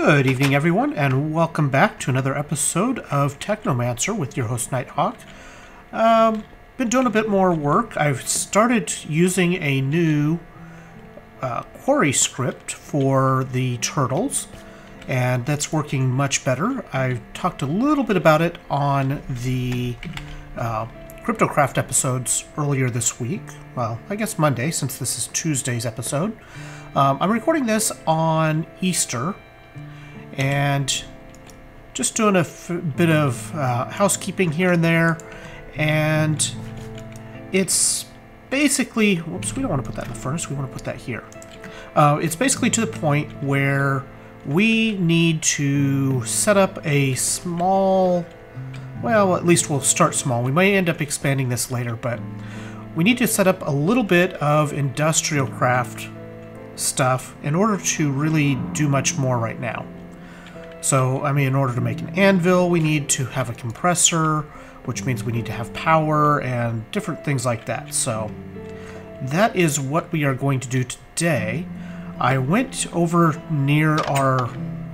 Good evening, everyone, and welcome back to another episode of Technomancer with your host, Nitehawk. Um, been doing a bit more work. I've started using a new uh, quarry script for the turtles, and that's working much better. I talked a little bit about it on the uh, CryptoCraft episodes earlier this week. Well, I guess Monday, since this is Tuesday's episode. Um, I'm recording this on Easter, and just doing a bit of uh, housekeeping here and there, and it's basically, whoops, we don't want to put that in the furnace, we want to put that here. Uh, it's basically to the point where we need to set up a small, well, at least we'll start small. We may end up expanding this later, but we need to set up a little bit of industrial craft stuff in order to really do much more right now. So, I mean, in order to make an anvil, we need to have a compressor, which means we need to have power and different things like that. So, that is what we are going to do today. I went over near our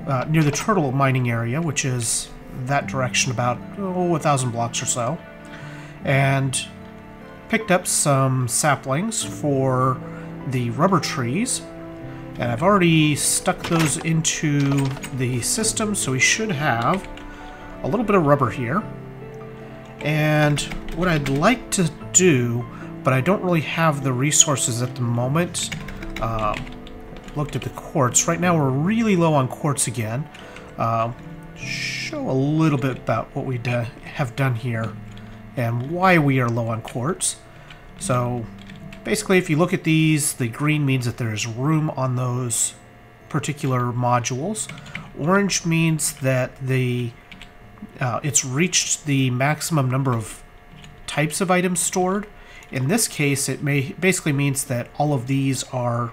uh, near the turtle mining area, which is that direction about oh a thousand blocks or so, and picked up some saplings for the rubber trees and I've already stuck those into the system, so we should have a little bit of rubber here. And what I'd like to do, but I don't really have the resources at the moment, uh, looked at the quartz. Right now we're really low on quartz again. Uh, show a little bit about what we have done here and why we are low on quartz. So Basically, if you look at these, the green means that there's room on those particular modules. Orange means that the uh, it's reached the maximum number of types of items stored. In this case, it may basically means that all of these are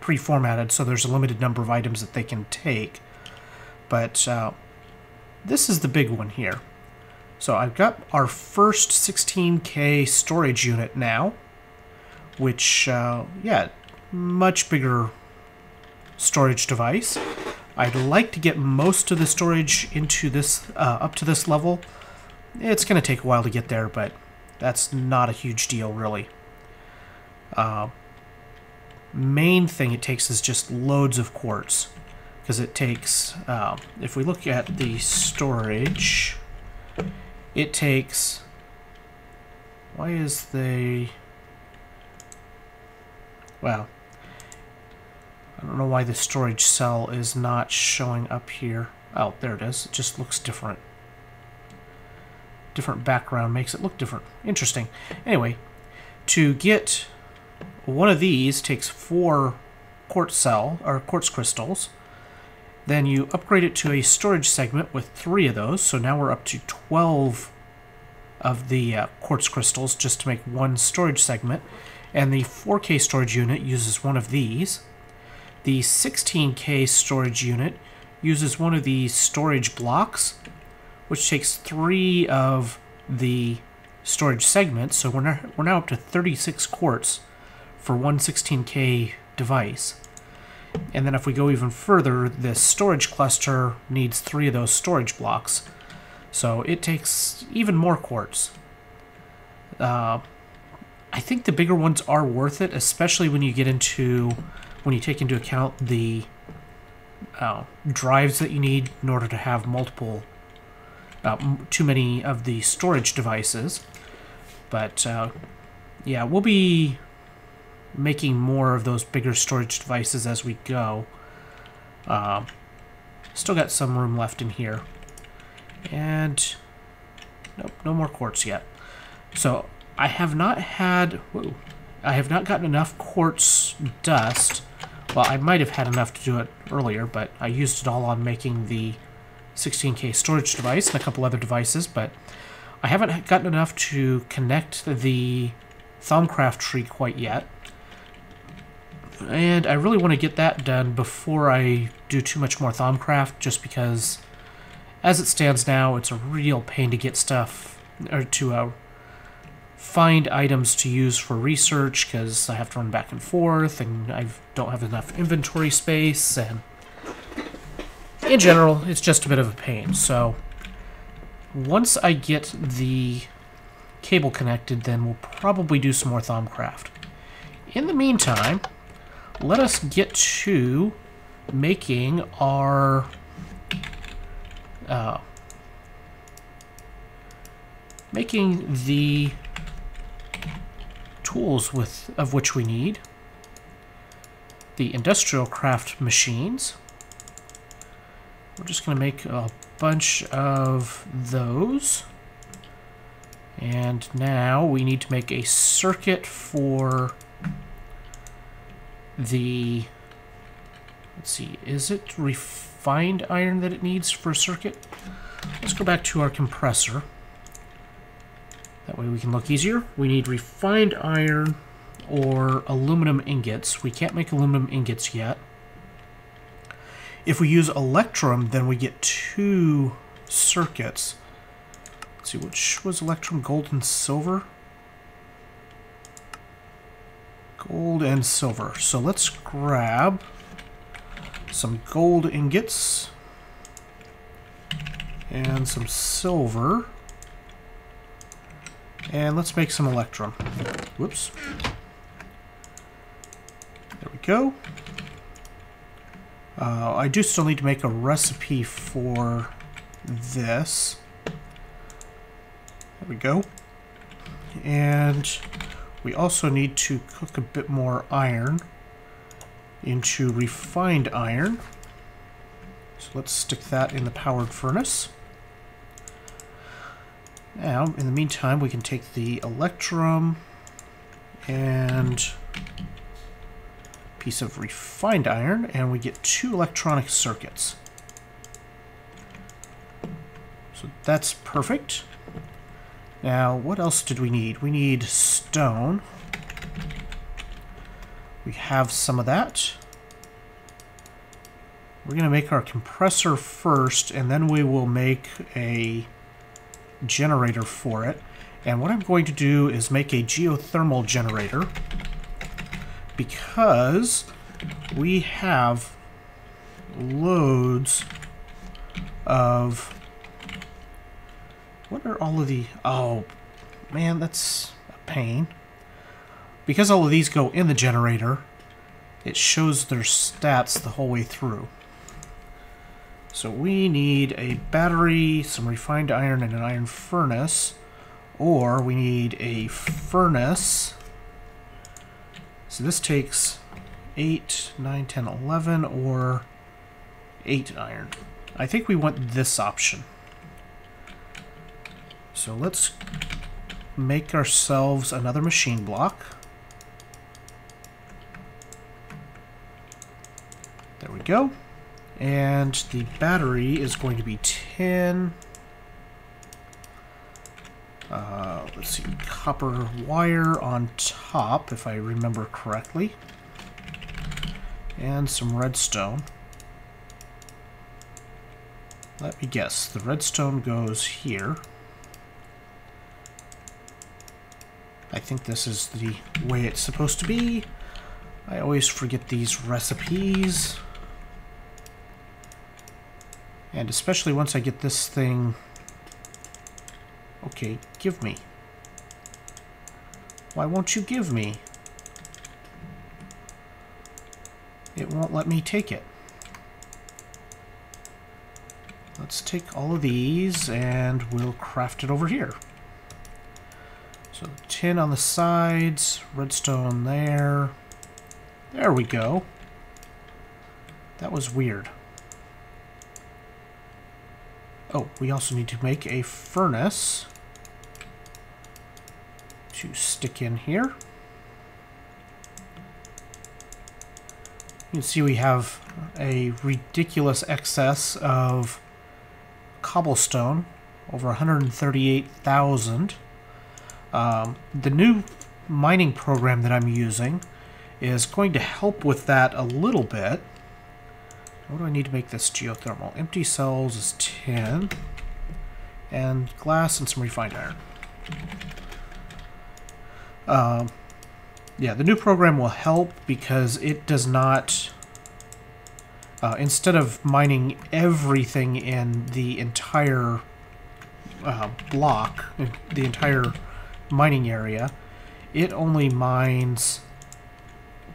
pre-formatted, so there's a limited number of items that they can take. But uh, this is the big one here. So I've got our first 16K storage unit now which, uh, yeah, much bigger storage device. I'd like to get most of the storage into this, uh, up to this level. It's going to take a while to get there, but that's not a huge deal, really. Uh, main thing it takes is just loads of quartz. Because it takes, uh, if we look at the storage, it takes, why is the, well, I don't know why the storage cell is not showing up here. Oh, there it is. It just looks different. Different background makes it look different. Interesting. Anyway, to get one of these takes four quartz cell or quartz crystals. Then you upgrade it to a storage segment with three of those. So now we're up to 12 of the uh, quartz crystals just to make one storage segment and the 4K storage unit uses one of these. The 16K storage unit uses one of these storage blocks, which takes three of the storage segments, so we're now, we're now up to 36 quartz for one 16K device. And then if we go even further, this storage cluster needs three of those storage blocks. So it takes even more quartz. Uh, I think the bigger ones are worth it, especially when you get into when you take into account the uh, drives that you need in order to have multiple, uh, too many of the storage devices. But uh, yeah, we'll be making more of those bigger storage devices as we go. Uh, still got some room left in here. And nope, no more quartz yet. So I have not had... Whoa, I have not gotten enough quartz dust. Well, I might have had enough to do it earlier, but I used it all on making the 16K storage device and a couple other devices, but I haven't gotten enough to connect the Thaumcraft tree quite yet. And I really want to get that done before I do too much more Thaumcraft, just because as it stands now, it's a real pain to get stuff, or to uh, find items to use for research because I have to run back and forth and I don't have enough inventory space and in general, it's just a bit of a pain. So once I get the cable connected, then we'll probably do some more Thaumcraft. In the meantime, let us get to making our uh, making the tools with of which we need. The industrial craft machines. We're just going to make a bunch of those. And now we need to make a circuit for the let's see is it refined iron that it needs for a circuit? Let's go back to our compressor way we can look easier. We need refined iron or aluminum ingots. We can't make aluminum ingots yet. If we use electrum, then we get two circuits. Let's see, which was electrum, gold and silver? Gold and silver. So let's grab some gold ingots and some silver. And let's make some electrum. Whoops. There we go. Uh, I do still need to make a recipe for this. There we go. And we also need to cook a bit more iron into refined iron. So let's stick that in the powered furnace. Now, in the meantime, we can take the electrum and piece of refined iron, and we get two electronic circuits. So that's perfect. Now, what else did we need? We need stone. We have some of that. We're going to make our compressor first, and then we will make a generator for it. And what I'm going to do is make a geothermal generator because we have loads of... What are all of the... Oh, man, that's a pain. Because all of these go in the generator, it shows their stats the whole way through. So we need a battery, some refined iron, and an iron furnace. Or we need a furnace. So this takes 8, 9, 10, 11, or 8 iron. I think we want this option. So let's make ourselves another machine block. There we go. And the battery is going to be 10. Uh, let's see, copper wire on top, if I remember correctly. And some redstone. Let me guess, the redstone goes here. I think this is the way it's supposed to be. I always forget these recipes. And especially once I get this thing... Okay, give me. Why won't you give me? It won't let me take it. Let's take all of these and we'll craft it over here. So tin on the sides, redstone there. There we go. That was weird. Oh, we also need to make a furnace to stick in here. You can see we have a ridiculous excess of cobblestone, over 138,000. Um, the new mining program that I'm using is going to help with that a little bit. What do I need to make this geothermal? Empty cells is 10. And glass and some refined iron. Um, yeah, the new program will help because it does not uh, instead of mining everything in the entire uh, block, the entire mining area, it only mines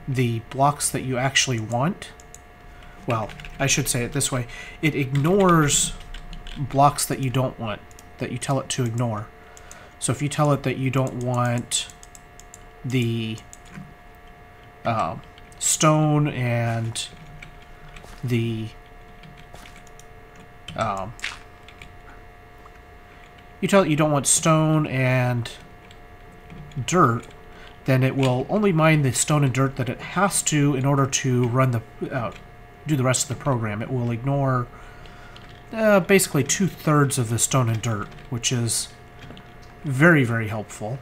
the blocks that you actually want. Well, I should say it this way. It ignores blocks that you don't want, that you tell it to ignore. So if you tell it that you don't want the uh, stone and the um, you tell it you don't want stone and dirt, then it will only mine the stone and dirt that it has to in order to run the uh, do the rest of the program. It will ignore uh, basically two-thirds of the stone and dirt, which is very, very helpful.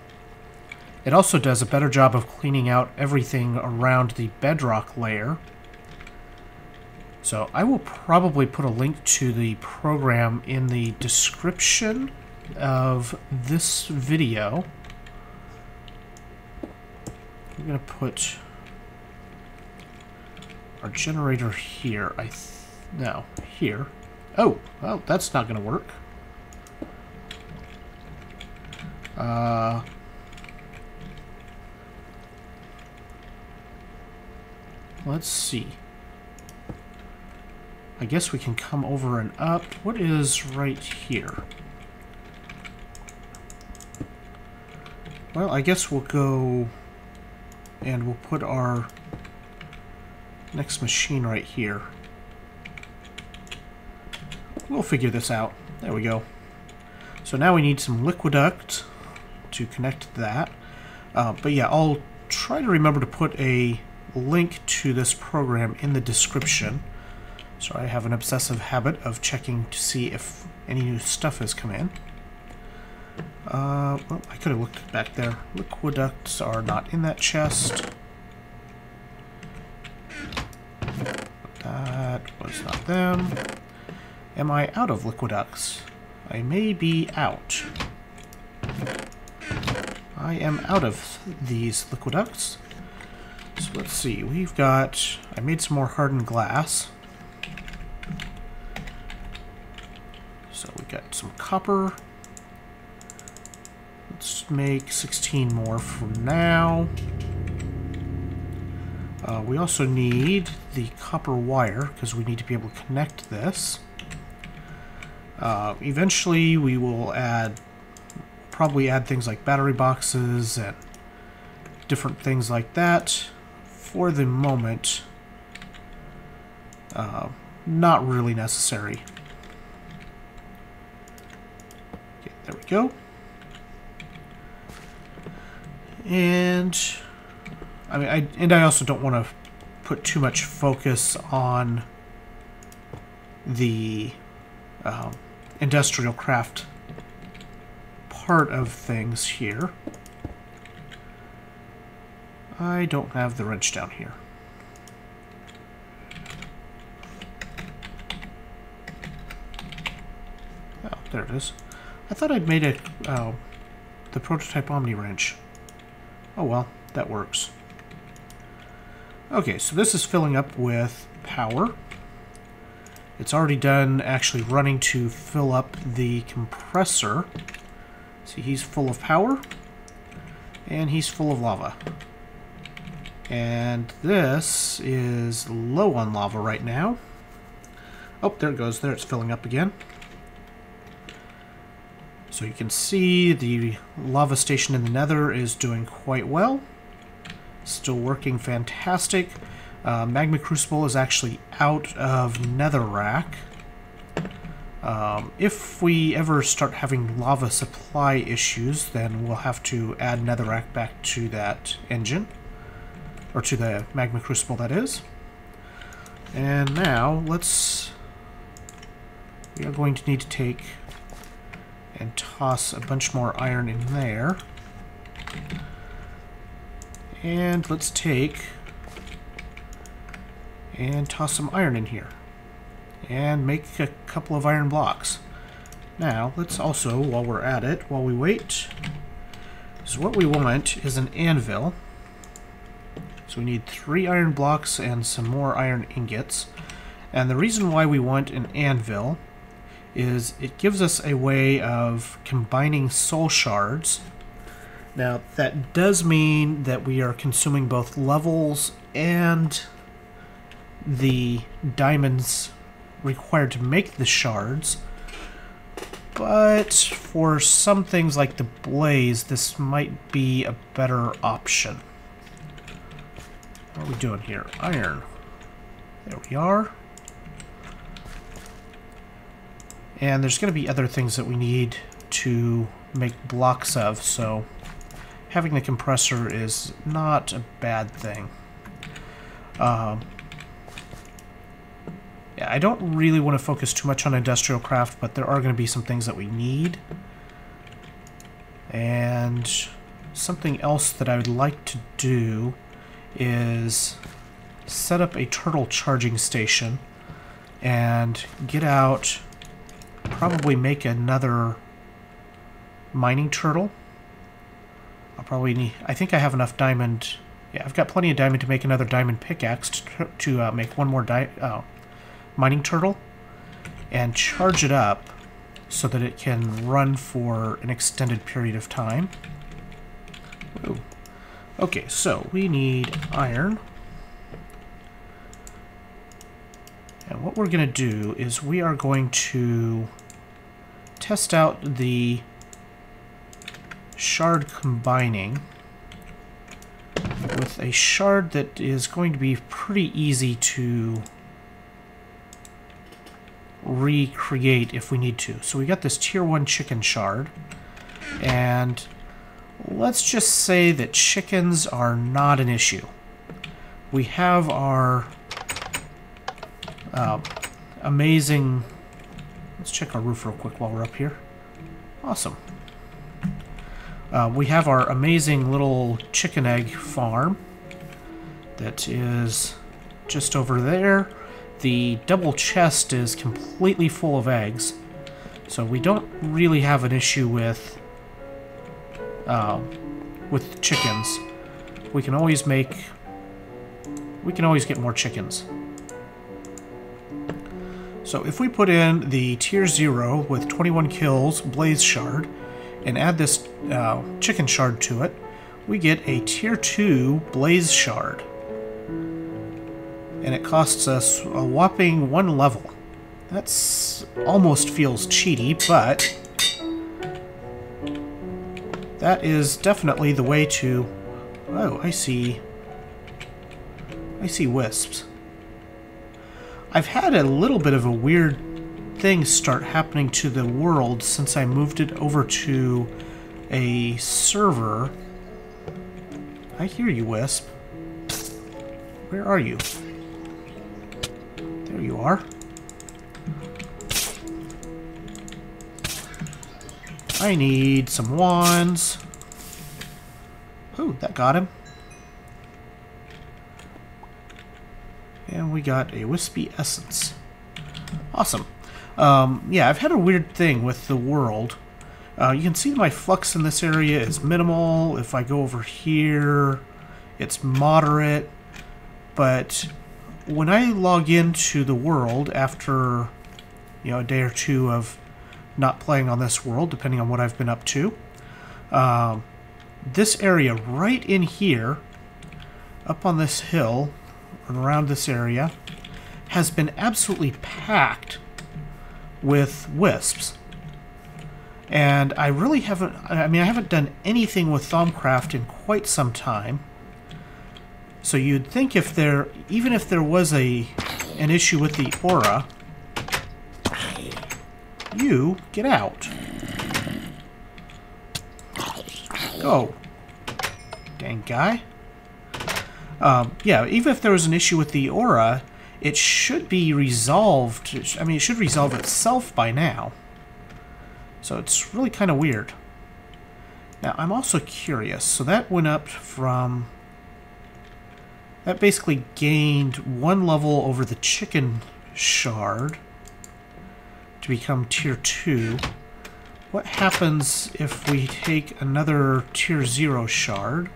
It also does a better job of cleaning out everything around the bedrock layer. So I will probably put a link to the program in the description of this video. I'm going to put our generator here. I no, here. Oh, well, that's not going to work. Uh, let's see. I guess we can come over and up. What is right here? Well, I guess we'll go and we'll put our next machine right here. We'll figure this out. There we go. So now we need some Liquiduct to connect that. Uh, but yeah, I'll try to remember to put a link to this program in the description. So I have an obsessive habit of checking to see if any new stuff has come in. Uh, well, I could have looked back there. Liquiducts are not in that chest. That them. Am I out of liquiducts? I may be out. I am out of these liquiducts. So let's see, we've got... I made some more hardened glass. So we got some copper. Let's make 16 more for now. Uh, we also need the copper wire because we need to be able to connect this. Uh, eventually we will add, probably add things like battery boxes and different things like that. For the moment, uh, not really necessary. Okay, there we go. And I mean, I and I also don't want to put too much focus on the um, industrial craft part of things here. I don't have the wrench down here. Oh, there it is. I thought I'd made it uh, the prototype Omni wrench. Oh well, that works. Okay, so this is filling up with power. It's already done actually running to fill up the compressor. See, he's full of power. And he's full of lava. And this is low on lava right now. Oh, there it goes. There it's filling up again. So you can see the lava station in the nether is doing quite well. Still working fantastic. Uh, Magma Crucible is actually out of Netherrack. Um, if we ever start having lava supply issues, then we'll have to add Netherrack back to that engine. Or to the Magma Crucible, that is. And now, let's... We are going to need to take and toss a bunch more iron in there. And let's take and toss some iron in here. And make a couple of iron blocks. Now, let's also, while we're at it, while we wait, so what we want is an anvil. So we need three iron blocks and some more iron ingots. And the reason why we want an anvil is it gives us a way of combining soul shards. Now, that does mean that we are consuming both levels and the diamonds required to make the shards. But for some things like the blaze, this might be a better option. What are we doing here? Iron. There we are. And there's going to be other things that we need to make blocks of, so having the compressor is not a bad thing. Um, yeah, I don't really want to focus too much on industrial craft, but there are going to be some things that we need. And something else that I would like to do is set up a turtle charging station and get out probably make another mining turtle. I'll probably need... I think I have enough diamond... Yeah, I've got plenty of diamond to make another diamond pickaxe to, to uh, make one more uh, mining turtle and charge it up so that it can run for an extended period of time. Ooh. Okay, so we need iron. And what we're going to do is we are going to test out the shard combining with a shard that is going to be pretty easy to recreate if we need to. So we got this tier 1 chicken shard and let's just say that chickens are not an issue. We have our uh, amazing Let's check our roof real quick while we're up here. Awesome. Uh, we have our amazing little chicken egg farm that is just over there. The double chest is completely full of eggs, so we don't really have an issue with uh, with chickens. We can always make we can always get more chickens. So if we put in the tier 0 with 21 kills blaze shard and add this uh, chicken shard to it, we get a tier 2 blaze shard. And it costs us a whopping one level. That's almost feels cheaty, but that is definitely the way to... Oh, I see... I see wisps. I've had a little bit of a weird thing start happening to the world since I moved it over to a server. I hear you, Wisp. Where are you? There you are. I need some wands. Ooh, that got him. And we got a wispy essence. Awesome. Um, yeah, I've had a weird thing with the world. Uh, you can see my flux in this area is minimal. If I go over here, it's moderate. But when I log into the world after you know a day or two of not playing on this world, depending on what I've been up to, um, this area right in here, up on this hill, and around this area has been absolutely packed with wisps. And I really haven't, I mean, I haven't done anything with Thaumcraft in quite some time. So you'd think if there, even if there was a an issue with the aura, you get out. Go. Dang guy. Um, yeah, even if there was an issue with the aura, it should be resolved. I mean, it should resolve itself by now. So it's really kind of weird. Now, I'm also curious. So that went up from... That basically gained one level over the chicken shard to become tier 2. What happens if we take another tier 0 shard?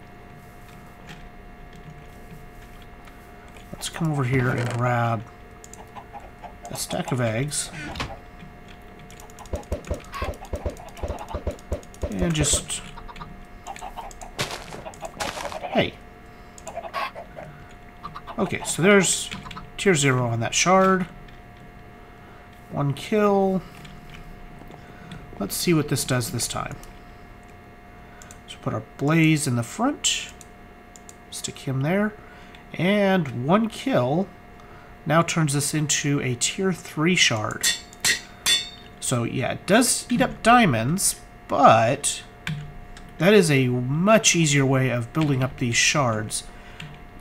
Let's come over here and grab a stack of eggs. And just... Hey. Okay, so there's tier 0 on that shard. One kill. Let's see what this does this time. So put our blaze in the front. Stick him there. And one kill now turns this into a tier 3 shard. So yeah, it does eat up diamonds, but that is a much easier way of building up these shards,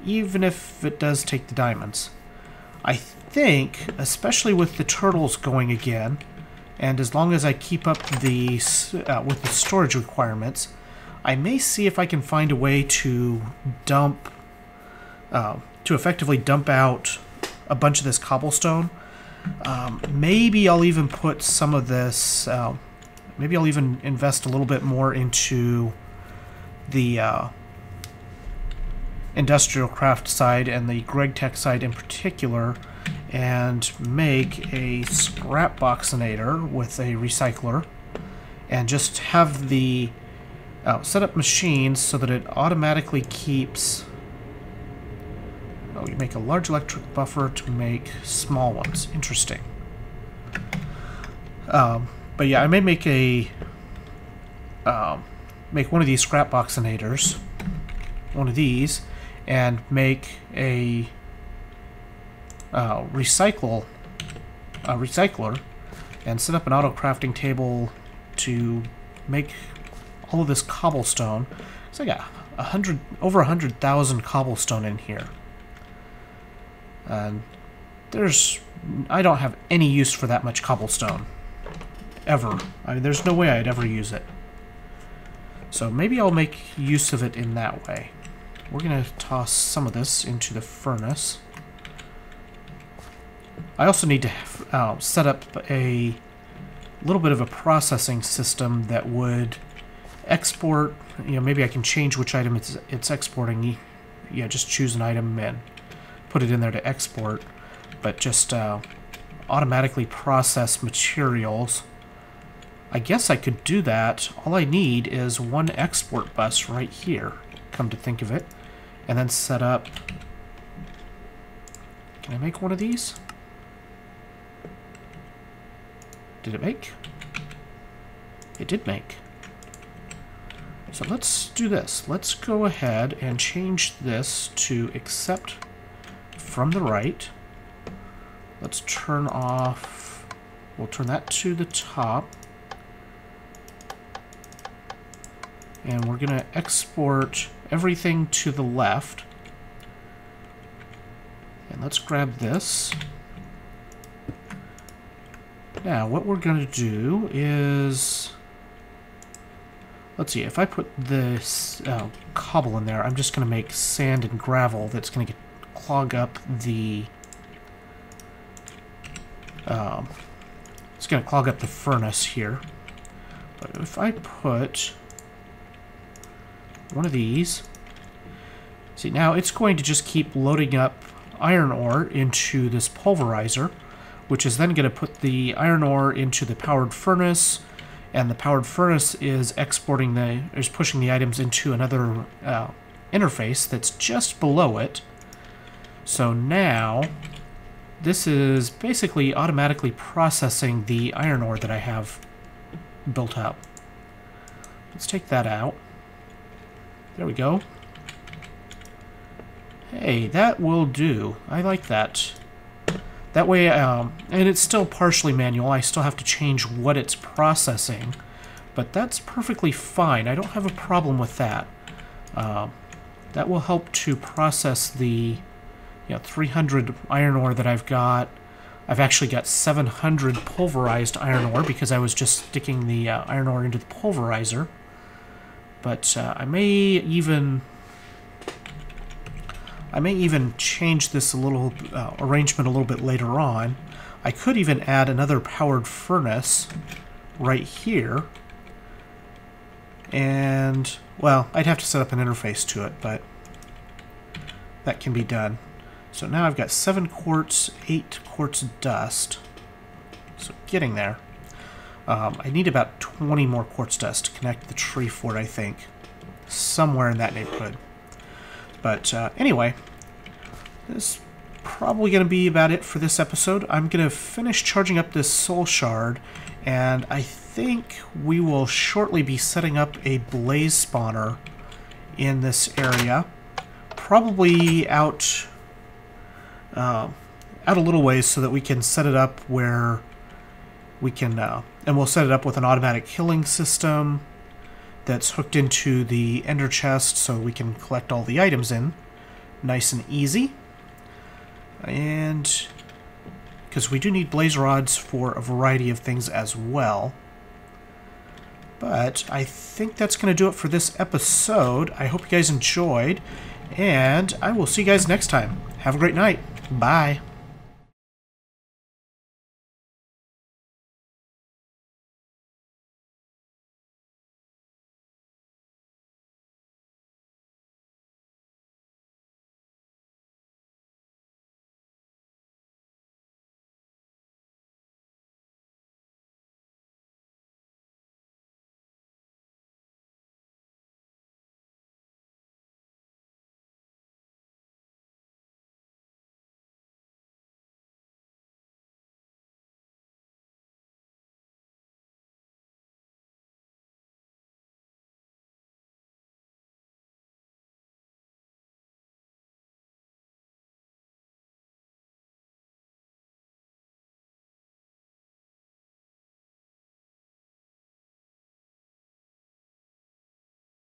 even if it does take the diamonds. I think, especially with the turtles going again, and as long as I keep up the uh, with the storage requirements, I may see if I can find a way to dump, uh, to effectively dump out a bunch of this cobblestone. Um, maybe I'll even put some of this, uh, maybe I'll even invest a little bit more into the uh, industrial craft side and the Greg Tech side in particular and make a scrap boxinator with a recycler and just have the uh, set up machines so that it automatically keeps oh you make a large electric buffer to make small ones interesting um, but yeah I may make a um, make one of these scrap boxinators one of these and make a uh, recycle a recycler and set up an auto crafting table to make all of this cobblestone. So I got a hundred over a hundred thousand cobblestone in here. There's I don't have any use for that much cobblestone. Ever. I mean there's no way I'd ever use it. So maybe I'll make use of it in that way. We're going to toss some of this into the furnace. I also need to uh, set up a little bit of a processing system that would export, you know, maybe I can change which item it's, it's exporting. Yeah, just choose an item and put it in there to export, but just uh, automatically process materials. I guess I could do that. All I need is one export bus right here come to think of it. And then set up... Can I make one of these? Did it make? It did make. So let's do this. Let's go ahead and change this to accept from the right. Let's turn off... We'll turn that to the top. And we're going to export everything to the left. And let's grab this. Now, what we're going to do is... Let's see, if I put this uh, cobble in there, I'm just going to make sand and gravel that's going to clog up the... Um, it's going to clog up the furnace here. But if I put one of these. See, now it's going to just keep loading up iron ore into this pulverizer, which is then going to put the iron ore into the powered furnace, and the powered furnace is exporting the, is pushing the items into another uh, interface that's just below it. So now, this is basically automatically processing the iron ore that I have built up. Let's take that out. There we go. Hey, that will do. I like that. That way, um, and it's still partially manual. I still have to change what it's processing, but that's perfectly fine. I don't have a problem with that. Uh, that will help to process the you know, 300 iron ore that I've got. I've actually got 700 pulverized iron ore because I was just sticking the uh, iron ore into the pulverizer. But uh, I may even... I may even change this a little uh, arrangement a little bit later on. I could even add another powered furnace right here. And, well, I'd have to set up an interface to it, but that can be done. So now I've got 7 quartz, 8 quartz dust. So getting there. Um, I need about 20 more quartz dust to connect the tree fort, I think. Somewhere in that neighborhood. But uh, anyway, this is probably going to be about it for this episode. I'm going to finish charging up this soul shard, and I think we will shortly be setting up a blaze spawner in this area. Probably out, uh, out a little ways so that we can set it up where we can, uh, and we'll set it up with an automatic killing system that's hooked into the ender chest so we can collect all the items in nice and easy. And because we do need blaze rods for a variety of things as well. But I think that's going to do it for this episode. I hope you guys enjoyed, and I will see you guys next time. Have a great night. Bye.